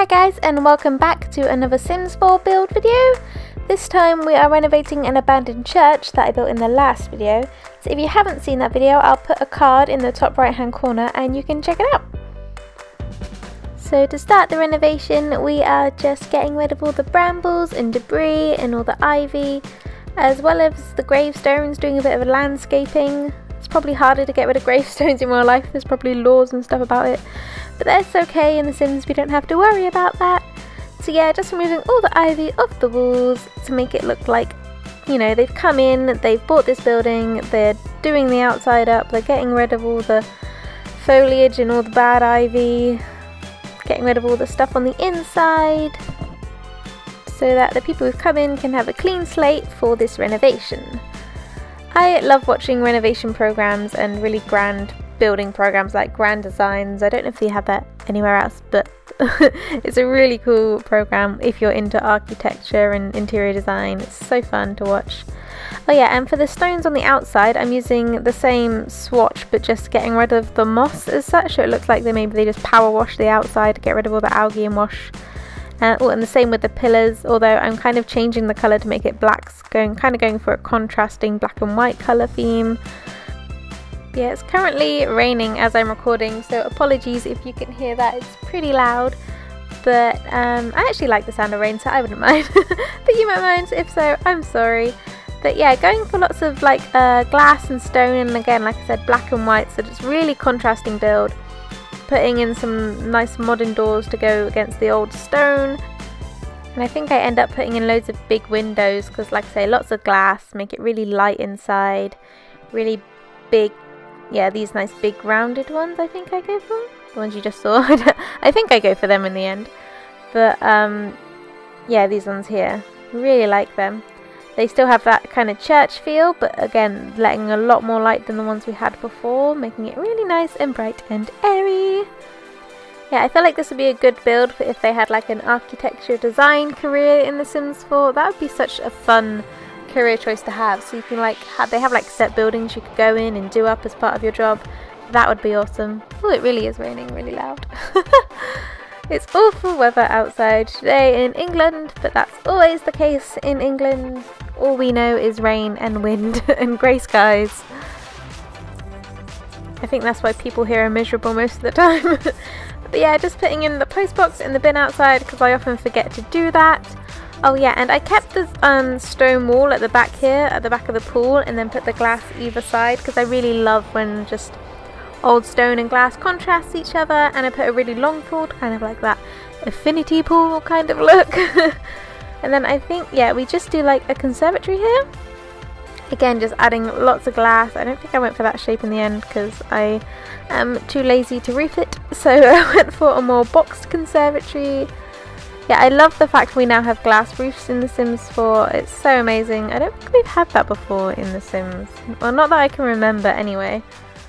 Hi guys and welcome back to another Sims 4 build video. This time we are renovating an abandoned church that I built in the last video. So if you haven't seen that video I'll put a card in the top right hand corner and you can check it out. So to start the renovation we are just getting rid of all the brambles and debris and all the ivy as well as the gravestones doing a bit of landscaping. It's probably harder to get rid of gravestones in real life, there's probably laws and stuff about it but that's okay in The Sims, we don't have to worry about that. So yeah, just removing all the ivy off the walls to make it look like, you know, they've come in, they've bought this building, they're doing the outside up, they're getting rid of all the foliage and all the bad ivy, getting rid of all the stuff on the inside, so that the people who've come in can have a clean slate for this renovation. I love watching renovation programs and really grand building programs like Grand Designs. I don't know if they have that anywhere else, but it's a really cool program if you're into architecture and interior design. It's so fun to watch. Oh yeah, and for the stones on the outside, I'm using the same swatch, but just getting rid of the moss as such. So it looks like they maybe they just power wash the outside get rid of all the algae and wash. Uh, oh, and the same with the pillars, although I'm kind of changing the colour to make it blacks, going kind of going for a contrasting black and white colour theme. Yeah, it's currently raining as I'm recording, so apologies if you can hear that. It's pretty loud, but um, I actually like the sound of rain, so I wouldn't mind. but you might mind, if so, I'm sorry. But yeah, going for lots of like uh, glass and stone, and again, like I said, black and white, so it's really contrasting build. Putting in some nice modern doors to go against the old stone. And I think I end up putting in loads of big windows because like I say, lots of glass, make it really light inside, really big yeah, these nice big rounded ones I think I go for. The ones you just saw. I think I go for them in the end. But um, yeah, these ones here. Really like them. They still have that kind of church feel, but again, letting a lot more light than the ones we had before, making it really nice and bright and airy. Yeah, I feel like this would be a good build if they had like an architecture design career in The Sims 4. That would be such a fun career choice to have. So you can like have, they have like set buildings you could go in and do up as part of your job. That would be awesome. Oh, it really is raining really loud. it's awful weather outside today in England, but that's always the case in England. All we know is rain and wind and grey skies. I think that's why people here are miserable most of the time. but yeah, just putting in the postbox in the bin outside because I often forget to do that. Oh yeah, and I kept the um, stone wall at the back here, at the back of the pool, and then put the glass either side because I really love when just old stone and glass contrast each other and I put a really long pool, kind of like that infinity pool kind of look. and then I think, yeah, we just do like a conservatory here. Again, just adding lots of glass. I don't think I went for that shape in the end because I am too lazy to roof it. So I went for a more boxed conservatory yeah, I love the fact we now have glass roofs in The Sims 4. It's so amazing. I don't think we've had that before in The Sims. Well, not that I can remember anyway.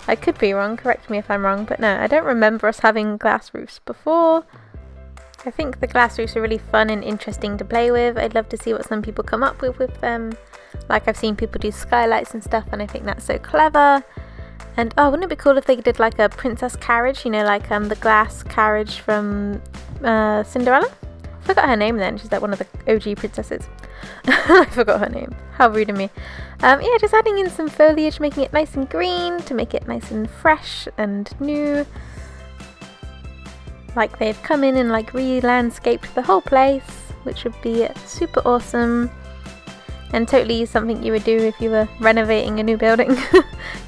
I could be wrong, correct me if I'm wrong, but no, I don't remember us having glass roofs before. I think the glass roofs are really fun and interesting to play with. I'd love to see what some people come up with with them. Like I've seen people do skylights and stuff and I think that's so clever. And oh, wouldn't it be cool if they did like a princess carriage, you know, like um, the glass carriage from uh, Cinderella? Forgot her name then. She's like one of the OG princesses. I forgot her name. How rude of me. Um, yeah, just adding in some foliage, making it nice and green to make it nice and fresh and new. Like they've come in and like re-landscaped the whole place, which would be super awesome. And totally something you would do if you were renovating a new building. you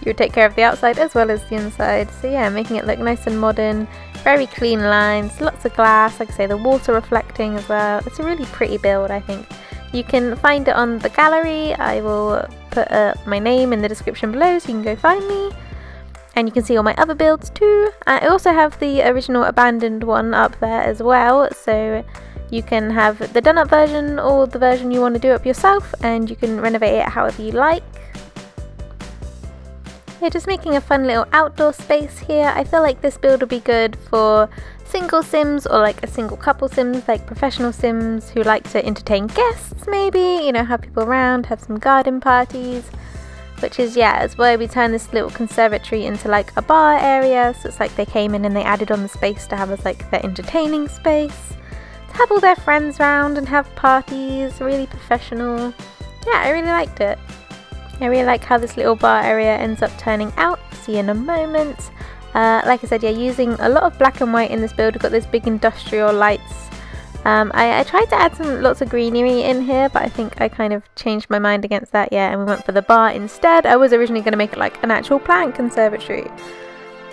would take care of the outside as well as the inside. So yeah, making it look nice and modern, very clean lines, lots of glass, like I say, the water reflecting as well. It's a really pretty build, I think. You can find it on the gallery. I will put uh, my name in the description below so you can go find me. And you can see all my other builds too. I also have the original abandoned one up there as well, so you can have the done up version or the version you want to do up yourself and you can renovate it however you like. Yeah, just making a fun little outdoor space here. I feel like this build would be good for single sims or like a single couple sims, like professional sims who like to entertain guests maybe, you know, have people around, have some garden parties. Which is, yeah, is where we turn this little conservatory into like a bar area. So it's like they came in and they added on the space to have as like their entertaining space. To have all their friends round and have parties, really professional. Yeah, I really liked it. I really like how this little bar area ends up turning out, see in a moment. Uh, like I said, yeah, using a lot of black and white in this build. We've got those big industrial lights. Um, I, I, tried to add some lots of greenery in here, but I think I kind of changed my mind against that, yeah, and we went for the bar instead. I was originally going to make it like an actual plant conservatory.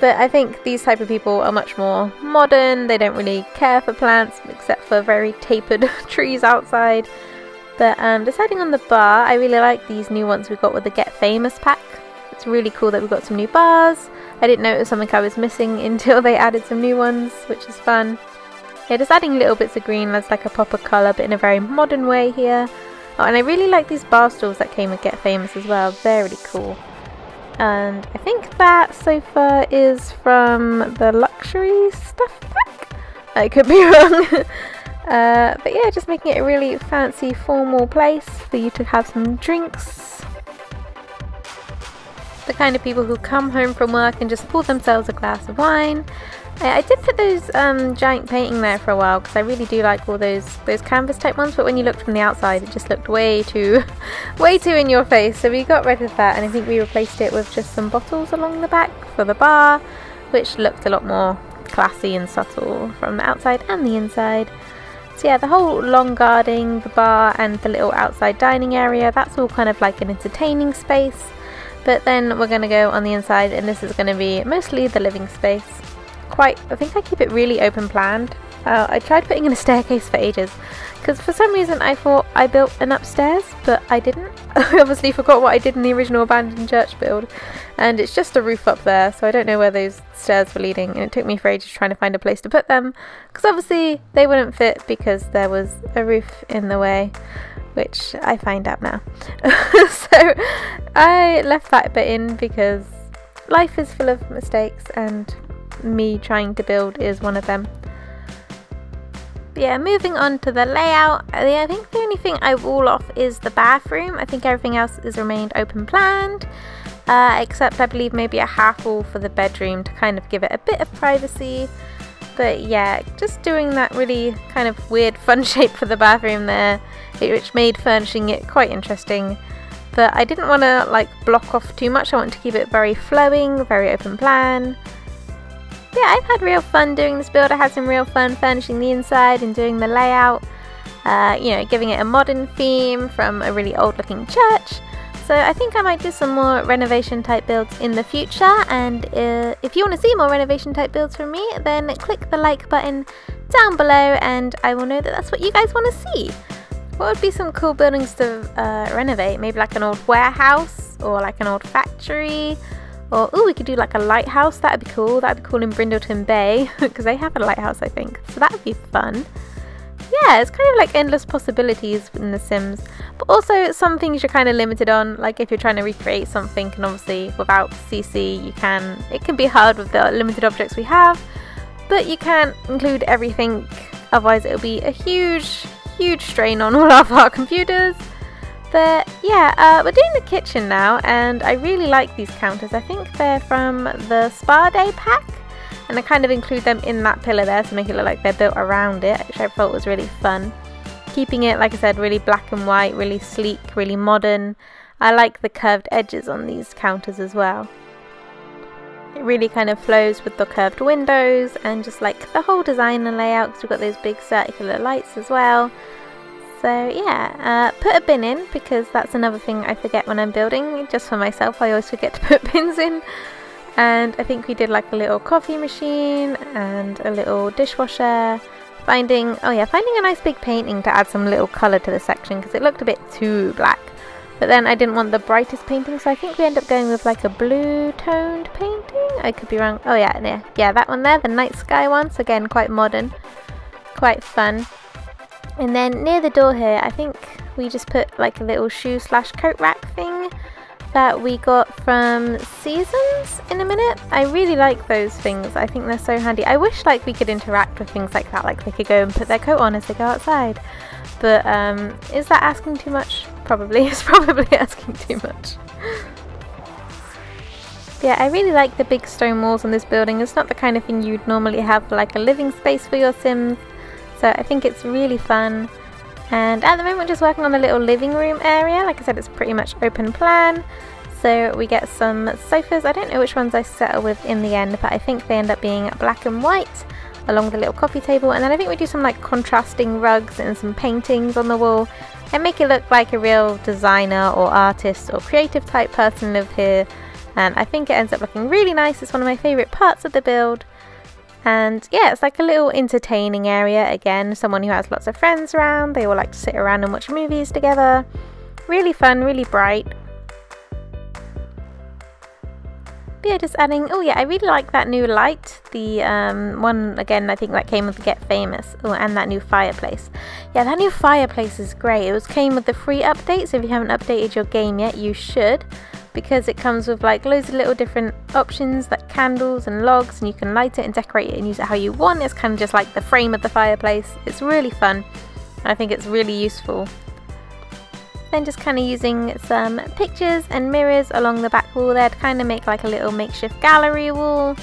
But I think these type of people are much more modern, they don't really care for plants except for very tapered trees outside. But um, deciding on the bar, I really like these new ones we got with the Get Famous pack. It's really cool that we got some new bars. I didn't know it was something I was missing until they added some new ones, which is fun. Yeah, just adding little bits of green as like a pop of colour, but in a very modern way here. Oh, and I really like these bar stools that came with Get Famous as well. They're really cool. And I think that sofa is from the luxury stuff pack. I could be wrong. Uh, but yeah, just making it a really fancy formal place for you to have some drinks the kind of people who come home from work and just pour themselves a glass of wine. I, I did put those um, giant painting there for a while because I really do like all those those canvas type ones but when you looked from the outside it just looked way too way too in your face so we got rid of that and I think we replaced it with just some bottles along the back for the bar which looked a lot more classy and subtle from the outside and the inside. So yeah, the whole long guarding, the bar and the little outside dining area, that's all kind of like an entertaining space. But then we're going to go on the inside and this is going to be mostly the living space. Quite, I think I keep it really open planned. Uh, I tried putting in a staircase for ages because for some reason I thought I built an upstairs but I didn't. I obviously forgot what I did in the original abandoned church build and it's just a roof up there so I don't know where those stairs were leading and it took me for ages trying to find a place to put them because obviously they wouldn't fit because there was a roof in the way which I find out now. so I left that bit in because life is full of mistakes and me trying to build is one of them. But yeah, moving on to the layout, I think the only thing I wall off is the bathroom. I think everything else is remained open planned. Uh, except I believe maybe a half wall for the bedroom to kind of give it a bit of privacy. But yeah, just doing that really kind of weird fun shape for the bathroom there which made furnishing it quite interesting. But I didn't want to like block off too much, I want to keep it very flowing, very open plan. Yeah, I've had real fun doing this build, I had some real fun furnishing the inside and doing the layout. Uh, you know, giving it a modern theme from a really old looking church. So I think I might do some more renovation type builds in the future and uh, if you want to see more renovation type builds from me then click the like button down below and I will know that that's what you guys want to see. What would be some cool buildings to uh, renovate? Maybe like an old warehouse or like an old factory. Or, oh, we could do like a lighthouse. That'd be cool. That'd be cool in Brindleton Bay because they have a lighthouse, I think. So that'd be fun. Yeah, it's kind of like endless possibilities in The Sims. But also, some things you're kind of limited on. Like if you're trying to recreate something, and obviously without CC, you can. It can be hard with the limited objects we have. But you can't include everything. Otherwise, it'll be a huge, huge strain on all of our computers. But yeah, uh, we're doing the kitchen now, and I really like these counters. I think they're from the Spa Day pack, and I kind of include them in that pillar there to make it look like they're built around it, which I thought was really fun. Keeping it, like I said, really black and white, really sleek, really modern. I like the curved edges on these counters as well. It really kind of flows with the curved windows and just like the whole design and layout because we've got those big circular lights as well. So yeah, uh, put a bin in because that's another thing I forget when I'm building. Just for myself, I always forget to put bins in. And I think we did like a little coffee machine and a little dishwasher. Finding, oh yeah, finding a nice big painting to add some little colour to the section because it looked a bit too black. But then I didn't want the brightest painting, so I think we end up going with like a blue toned painting. I could be wrong. Oh yeah, yeah, yeah, that one there, the night sky one. So again, quite modern, quite fun. And then near the door here, I think we just put like a little shoe slash coat rack thing that we got from Seasons in a minute. I really like those things. I think they're so handy. I wish like we could interact with things like that, like they could go and put their coat on as they go outside. But um, is that asking too much? Probably. It's probably asking too much. yeah, I really like the big stone walls on this building. It's not the kind of thing you'd normally have for like a living space for your Sims. So I think it's really fun. And at the moment just working on the little living room area. Like I said, it's pretty much open plan. So we get some sofas. I don't know which ones I settle with in the end, but I think they end up being black and white along the little coffee table. And then I think we do some like contrasting rugs and some paintings on the wall and make it look like a real designer or artist or creative type person live here. And I think it ends up looking really nice. It's one of my favourite parts of the build. And yeah, it's like a little entertaining area. Again, someone who has lots of friends around. They all like to sit around and watch movies together. Really fun, really bright. But yeah, just adding, oh yeah, I really like that new light. The um, one, again, I think that came with the Get Famous. Oh, and that new fireplace. Yeah, that new fireplace is great. It was came with the free update, so if you haven't updated your game yet, you should. Because it comes with like loads of little different options, like candles and logs, and you can light it and decorate it and use it how you want. It's kind of just like the frame of the fireplace. It's really fun. I think it's really useful. Then just kind of using some pictures and mirrors along the back wall there to kind of make like a little makeshift gallery wall.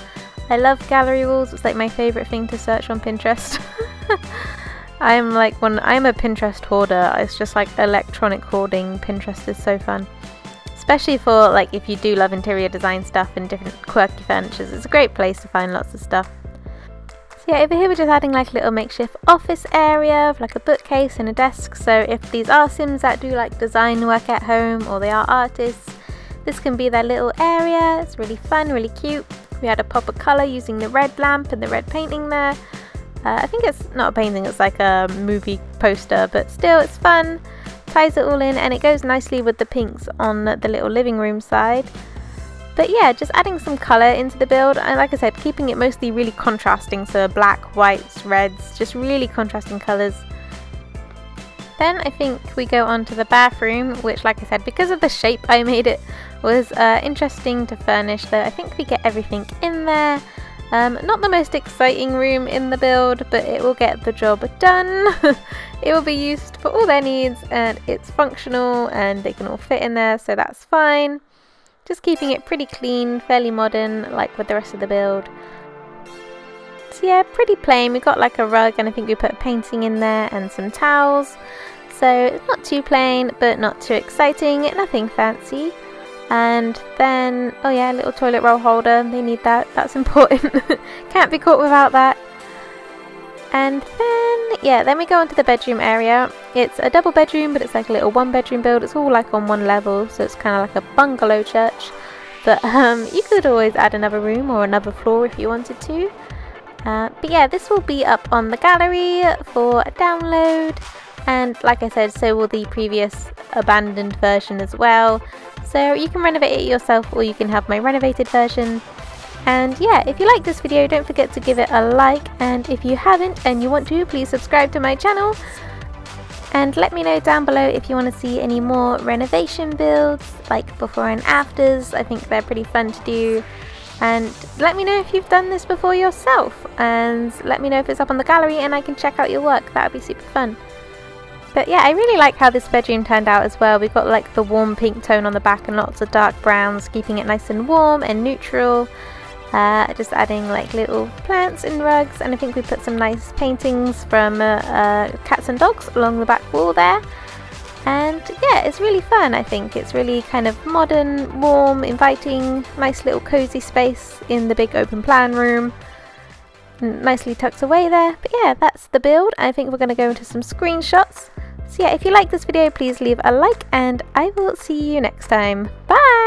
I love gallery walls, it's like my favourite thing to search on Pinterest. I'm like one, I'm a Pinterest hoarder, it's just like electronic hoarding, Pinterest is so fun. Especially for like if you do love interior design stuff and different quirky furnitures, it's a great place to find lots of stuff So yeah, over here we're just adding like a little makeshift office area of like a bookcase and a desk. So if these are Sims that do like design work at home or they are artists, this can be their little area. It's really fun, really cute. We had a pop of colour using the red lamp and the red painting there. Uh, I think it's not a painting, it's like a movie poster, but still it's fun. Ties it all in and it goes nicely with the pinks on the little living room side. But yeah, just adding some colour into the build, and like I said, keeping it mostly really contrasting, so black, whites, reds, just really contrasting colours. Then I think we go on to the bathroom, which like I said, because of the shape I made it, was uh, interesting to furnish, though I think we get everything in there. Um, not the most exciting room in the build, but it will get the job done. it will be used for all their needs and it's functional and they can all fit in there, so that's fine. Just keeping it pretty clean, fairly modern, like with the rest of the build. So yeah, pretty plain. We got like a rug and I think we put a painting in there and some towels. So it's not too plain, but not too exciting, nothing fancy. And then, oh yeah, little toilet roll holder. They need that. That's important. Can't be caught without that. And then, yeah, then we go into the bedroom area. It's a double bedroom, but it's like a little one bedroom build. It's all like on one level, so it's kind of like a bungalow church. But um, you could always add another room or another floor if you wanted to. Uh, but yeah, this will be up on the gallery for a download. And like I said, so will the previous abandoned version as well. So you can renovate it yourself or you can have my renovated version. And yeah, if you like this video, don't forget to give it a like. And if you haven't and you want to, please subscribe to my channel. And let me know down below if you want to see any more renovation builds, like before and afters. I think they're pretty fun to do. And let me know if you've done this before yourself. And let me know if it's up on the gallery and I can check out your work. That would be super fun. But yeah, I really like how this bedroom turned out as well. We've got like the warm pink tone on the back and lots of dark browns, keeping it nice and warm and neutral. Uh, just adding like little plants and rugs. And I think we put some nice paintings from uh, uh, cats and dogs along the back wall there. And yeah it's really fun I think. It's really kind of modern warm inviting nice little cozy space in the big open plan room. Nicely tucked away there. But yeah that's the build. I think we're going to go into some screenshots so yeah if you like this video please leave a like and I will see you next time. Bye